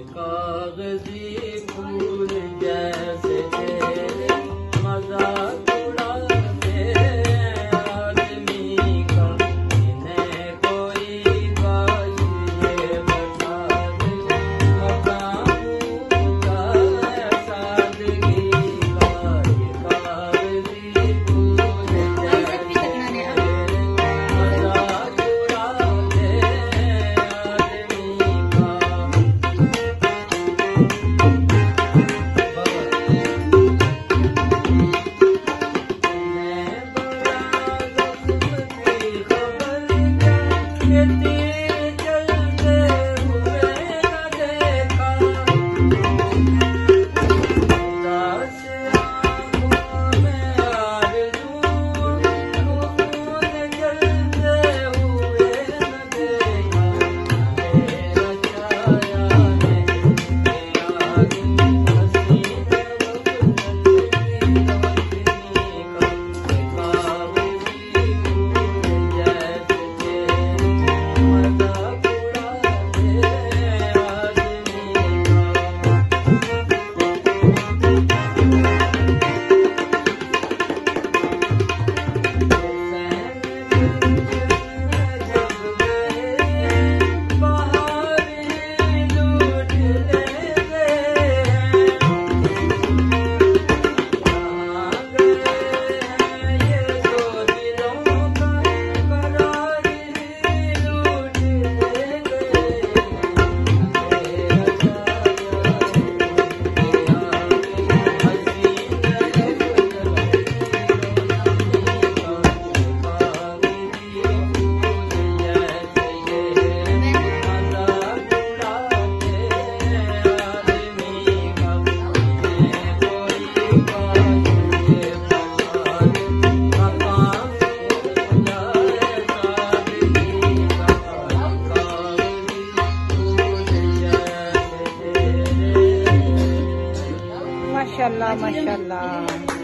कागजी love. माशाल्लाह माशाल्लाह।